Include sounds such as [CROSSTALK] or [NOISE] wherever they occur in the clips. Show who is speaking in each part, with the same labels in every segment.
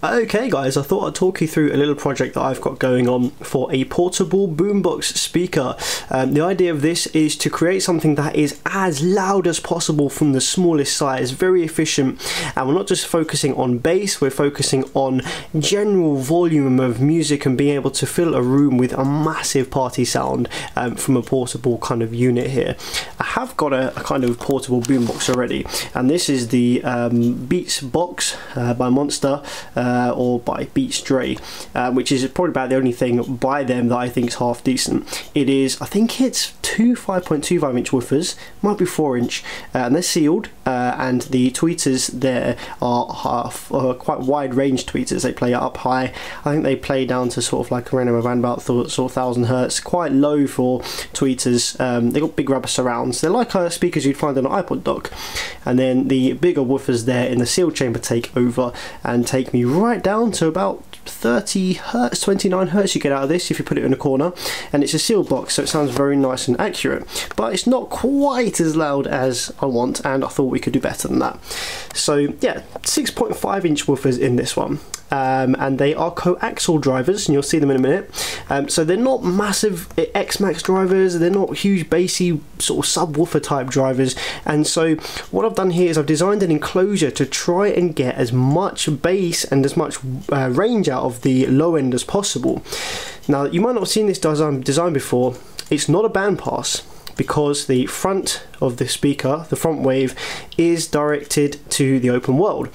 Speaker 1: Okay guys, I thought I'd talk you through a little project that I've got going on for a portable boombox speaker. Um, the idea of this is to create something that is as loud as possible from the smallest size, very efficient, and we're not just focusing on bass, we're focusing on general volume of music and being able to fill a room with a massive party sound um, from a portable kind of unit here. I have got a, a kind of portable boombox already, and this is the um, Beats Box uh, by Monster. Uh, uh, or by Beats Dre, uh, which is probably about the only thing by them that I think is half decent. It is, I think it's two 5.25 inch woofers, might be 4 inch, uh, and they're sealed, uh, and the tweeters there are half, uh, quite wide range tweeters. They play up high, I think they play down to sort of like around about sort of 1000 hertz, quite low for tweeters. Um, they got big rubber surrounds. They're like uh, speakers you'd find on an iPod dock, and then the bigger woofers there in the sealed chamber take over and take me right down to about 30 hertz 29 hertz you get out of this if you put it in a corner. And it's a sealed box so it sounds very nice and accurate. But it's not quite as loud as I want and I thought we could do better than that. So yeah 6.5 inch woofers in this one. Um, and they are coaxial drivers and you'll see them in a minute. Um, so they're not massive X-Max drivers. They're not huge bassy sort of subwoofer type drivers. And so what I've done here is I've designed an enclosure to try and get as much bass and as much uh, range out of the low end as possible now you might not have seen this design, design before it's not a bandpass because the front of the speaker, the front wave, is directed to the open world.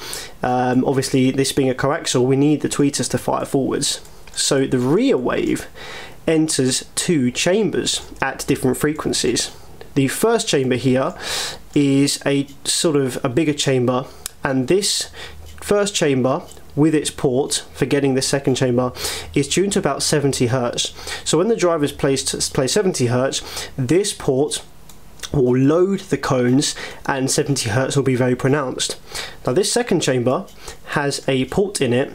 Speaker 1: Um, obviously, this being a coaxial, we need the tweeters to fire forwards. So the rear wave enters two chambers at different frequencies. The first chamber here is a sort of a bigger chamber, and this first chamber with its port for getting the second chamber is tuned to about 70 hertz. So when the driver is placed play 70 hertz, this port will load the cones and 70 hertz will be very pronounced. Now this second chamber has a port in it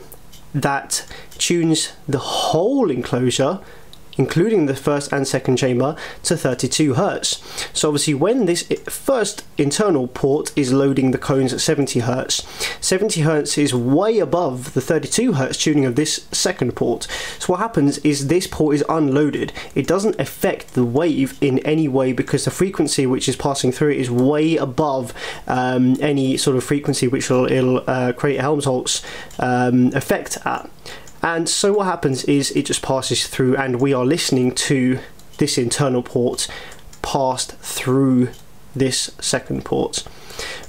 Speaker 1: that tunes the whole enclosure including the first and second chamber, to 32 Hz. So obviously when this first internal port is loading the cones at 70 Hz, 70 Hz is way above the 32 Hz tuning of this second port. So what happens is this port is unloaded. It doesn't affect the wave in any way because the frequency which is passing through it is way above um, any sort of frequency which will it'll uh, create a Helmholtz um, effect at. And so what happens is it just passes through and we are listening to this internal port passed through this second port.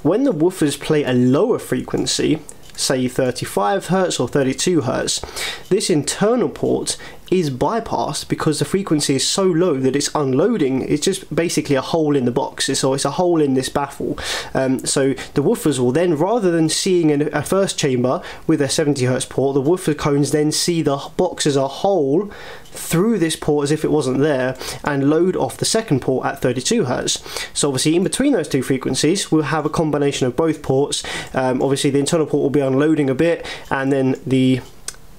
Speaker 1: When the woofers play a lower frequency, say 35 Hz or 32 Hz, this internal port is bypassed because the frequency is so low that it's unloading. It's just basically a hole in the box. So it's a hole in this baffle. Um, so the woofers will then, rather than seeing a first chamber with a 70 Hz port, the woofer cones then see the box as a whole through this port as if it wasn't there and load off the second port at 32 Hz. So obviously in between those two frequencies we'll have a combination of both ports. Um, obviously the internal port will be unloading a bit and then the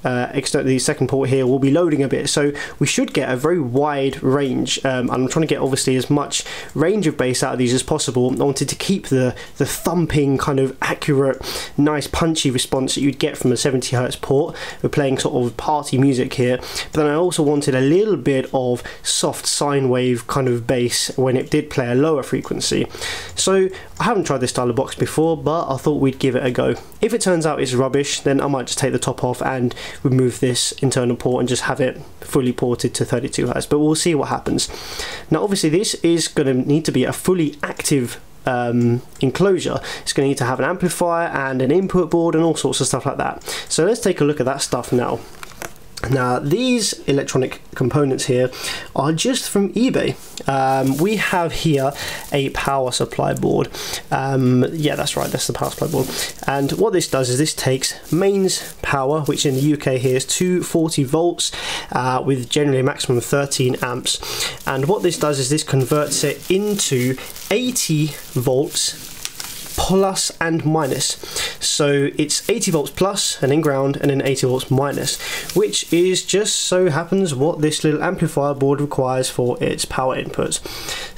Speaker 1: uh, the second port here will be loading a bit. So we should get a very wide range um, I'm trying to get obviously as much range of bass out of these as possible. I wanted to keep the the thumping kind of accurate nice punchy response that you'd get from a 70 hertz port. We're playing sort of party music here. But then I also wanted a little bit of soft sine wave kind of bass when it did play a lower frequency. So I haven't tried this style of box before but I thought we'd give it a go. If it turns out it's rubbish then I might just take the top off and remove this internal port and just have it fully ported to 32 Hz but we'll see what happens. Now obviously this is going to need to be a fully active um, enclosure. It's going to need to have an amplifier and an input board and all sorts of stuff like that. So let's take a look at that stuff now now these electronic components here are just from eBay. Um, we have here a power supply board. Um, yeah, that's right, that's the power supply board. And what this does is this takes mains power, which in the UK here is 240 volts uh, with generally a maximum of 13 amps. And what this does is this converts it into 80 volts plus and minus. So it's 80 volts plus and in ground and then 80 volts minus, which is just so happens what this little amplifier board requires for its power inputs.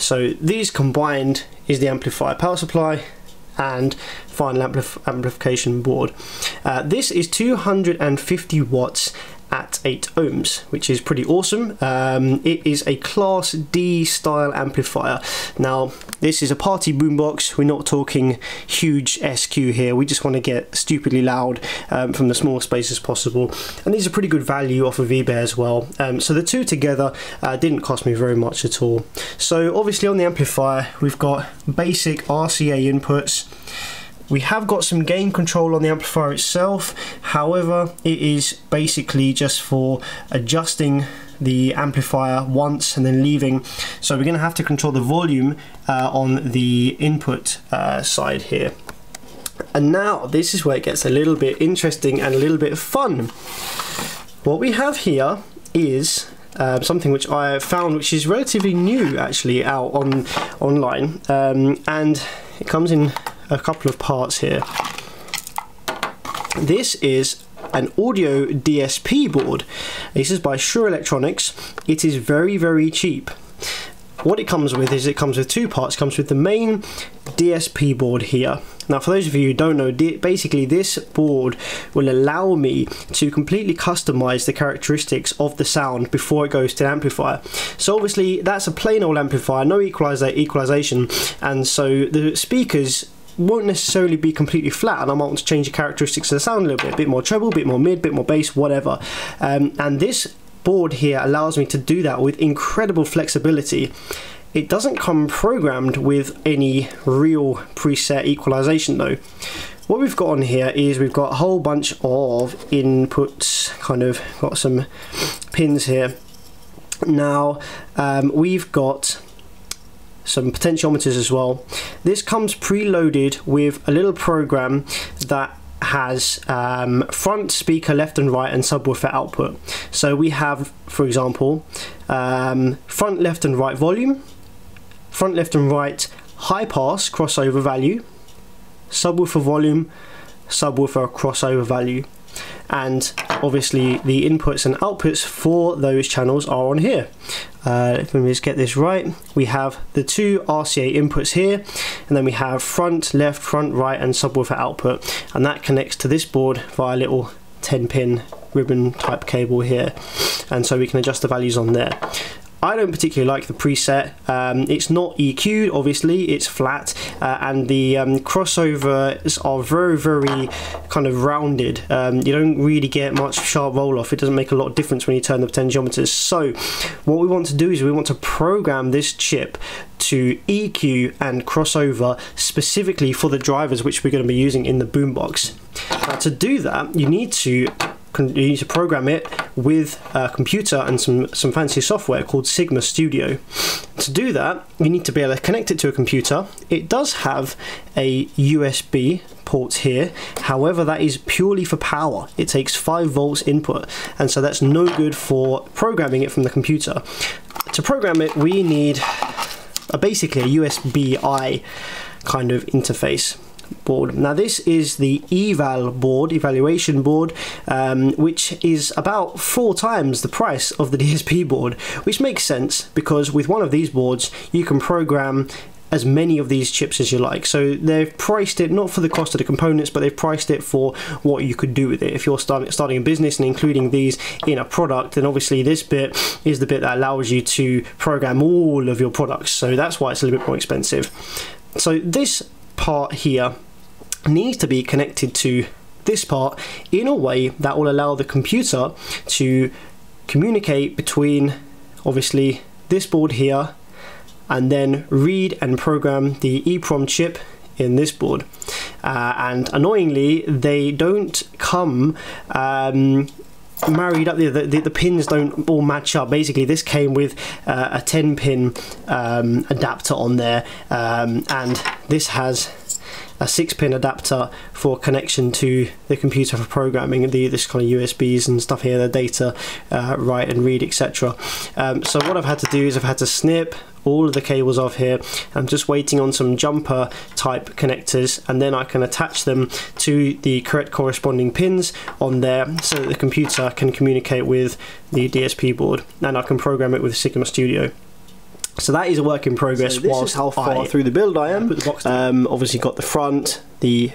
Speaker 1: So these combined is the amplifier power supply and final amplif amplification board. Uh, this is 250 watts at 8 ohms, which is pretty awesome. Um, it is a Class D style amplifier. Now, this is a party boombox. We're not talking huge SQ here. We just want to get stupidly loud um, from the smallest space as possible. And these are pretty good value off of eBay as well. Um, so the two together uh, didn't cost me very much at all. So obviously on the amplifier, we've got basic RCA inputs. We have got some gain control on the amplifier itself, however, it is basically just for adjusting the amplifier once and then leaving. So we're going to have to control the volume uh, on the input uh, side here. And now this is where it gets a little bit interesting and a little bit fun. What we have here is uh, something which I found which is relatively new actually out on online um, and it comes in a couple of parts here. This is an audio DSP board. This is by Sure Electronics. It is very, very cheap. What it comes with is it comes with two parts. It comes with the main DSP board here. Now for those of you who don't know, basically this board will allow me to completely customize the characteristics of the sound before it goes to the amplifier. So obviously that's a plain old amplifier, no equalizer, equalization, and so the speakers won't necessarily be completely flat and I might want to change the characteristics of the sound a little bit, a bit more treble, a bit more mid, a bit more bass, whatever. Um, and this board here allows me to do that with incredible flexibility. It doesn't come programmed with any real preset equalization though. What we've got on here is we've got a whole bunch of inputs, kind of got some pins here. Now um, we've got some potentiometers as well. This comes preloaded with a little program that has um, front speaker left and right and subwoofer output. So we have, for example, um, front left and right volume, front left and right high pass crossover value, subwoofer volume, subwoofer crossover value and obviously the inputs and outputs for those channels are on here. Uh, let me just get this right. We have the two RCA inputs here and then we have front, left, front, right and subwoofer output and that connects to this board via a little 10 pin ribbon type cable here and so we can adjust the values on there. I don't particularly like the preset. Um, it's not EQ'd, obviously, it's flat, uh, and the um, crossovers are very, very kind of rounded. Um, you don't really get much sharp roll off. It doesn't make a lot of difference when you turn the potentiometers. So, what we want to do is we want to program this chip to EQ and crossover specifically for the drivers which we're going to be using in the boombox. Now, to do that, you need to you need to program it with a computer and some, some fancy software called Sigma Studio. To do that, you need to be able to connect it to a computer. It does have a USB port here, however that is purely for power. It takes 5 volts input and so that's no good for programming it from the computer. To program it we need a, basically a USBi kind of interface board. Now this is the eval board, evaluation board, um, which is about four times the price of the [LAUGHS] DSP board, which makes sense because with one of these boards you can program as many of these chips as you like. So they've priced it not for the cost of the components, but they've priced it for what you could do with it. If you're starting starting a business and including these in a product, then obviously this bit is the bit that allows you to program all of your products. So that's why it's a little bit more expensive. So this part here needs to be connected to this part in a way that will allow the computer to communicate between obviously this board here and then read and program the EEPROM chip in this board. Uh, and annoyingly, they don't come um, married up. The, the, the, pins don't all match up. Basically, this came with uh, a 10 pin um, adapter on there, um, and this has a six pin adapter for connection to the computer for programming the this kind of USBs and stuff here the data uh, write and read etc um, so what I've had to do is I've had to snip all of the cables off here. I'm just waiting on some jumper type connectors and then I can attach them to the correct corresponding pins on there so that the computer can communicate with the DSP board and I can program it with Sigma Studio So that is a work in progress.
Speaker 2: So this
Speaker 1: whilst
Speaker 2: is how far
Speaker 1: I-
Speaker 2: through the build I am.
Speaker 1: put the box um, obviously got the front, the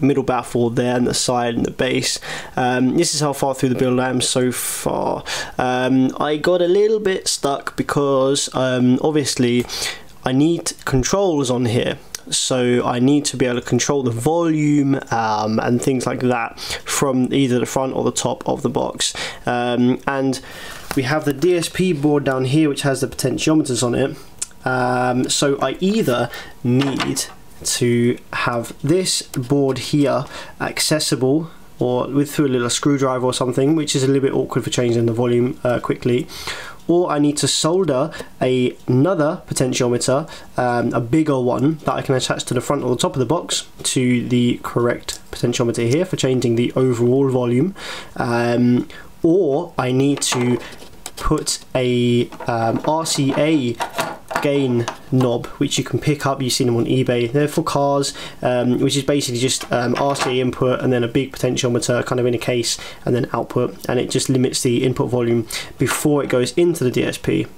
Speaker 1: middle baffle there, and the side and the base. Um, this is how far through the build I am so far. Um, I got a little bit stuck because um, obviously I need controls on here. So I need to be able to control the volume um, and things like that from either the front or the top of the box. Um, and we have the DSP board down here, which has the potentiometers on it. Um, so I either need to have this board here accessible or with through a little screwdriver or something which is a little bit awkward for changing the volume uh, quickly or I need to solder a, another potentiometer, um, a bigger one that I can attach to the front or the top of the box to the correct potentiometer here for changing the overall volume, um, or I need to put a um, RCA gain knob which you can pick up you've seen them on ebay. They're for cars um, which is basically just um, rca input and then a big potentiometer kind of in a case and then output. And it just limits the input volume before it goes into the dsp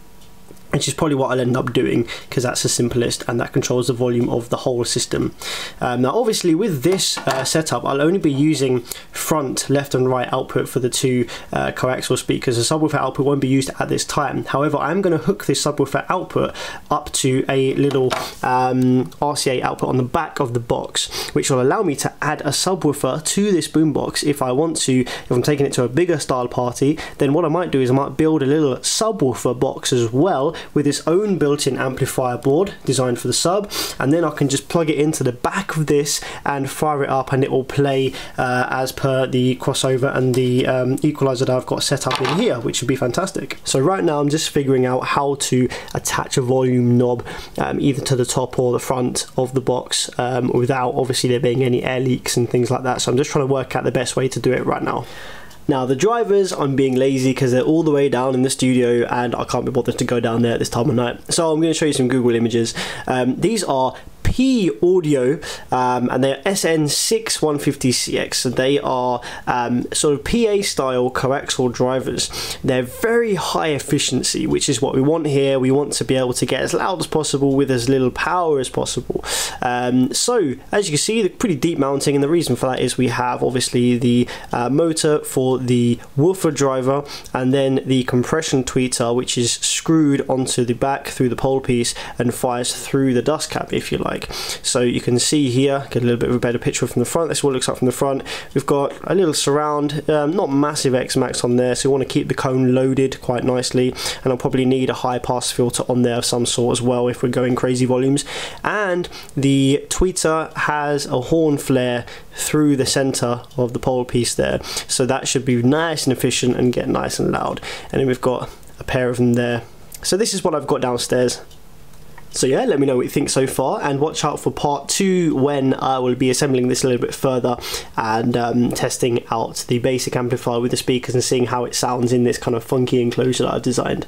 Speaker 1: which is probably what I'll end up doing because that's the simplest and that controls the volume of the whole system. Um, now obviously with this uh, setup I'll only be using front, left and right output for the two uh, coaxial speakers. The subwoofer output won't be used at this time. However I'm going to hook this subwoofer output up to a little um, RCA output on the back of the box which will allow me to add a subwoofer to this boombox if I want to. If I'm taking it to a bigger style party then what I might do is I might build a little subwoofer box as well with its own built-in amplifier board designed for the sub and then I can just plug it into the back of this and fire it up and it will play uh, as per the crossover and the um, equalizer that I've got set up in here which would be fantastic. So right now I'm just figuring out how to attach a volume knob um, either to the top or the front of the box um, without obviously there being any air leaks and things like that so I'm just trying to work out the best way to do it right now. Now the drivers, I'm being lazy because they're all the way down in the studio and I can't be bothered to go down there at this time of night. So I'm going to show you some Google images. Um, these are P Audio, um, and they're SN6150CX. And they are um, sort of PA style coaxial drivers. They're very high efficiency, which is what we want here. We want to be able to get as loud as possible with as little power as possible. Um, so, as you can see, they're pretty deep mounting, and the reason for that is we have obviously the uh, motor for the woofer driver, and then the compression tweeter, which is screwed onto the back through the pole piece and fires through the dust cap, if you like. So you can see here, get a little bit of a better picture from the front. This is what it looks like from the front. We've got a little surround, um, not massive X-Max on there, so we want to keep the cone loaded quite nicely. And I'll probably need a high pass filter on there of some sort as well if we're going crazy volumes. And the tweeter has a horn flare through the center of the pole piece there. So that should be nice and efficient and get nice and loud. And then we've got a pair of them there. So this is what I've got downstairs. So yeah, let me know what you think so far and watch out for part two when I will be assembling this a little bit further and um, testing out the basic amplifier with the speakers and seeing how it sounds in this kind of funky enclosure that I've designed.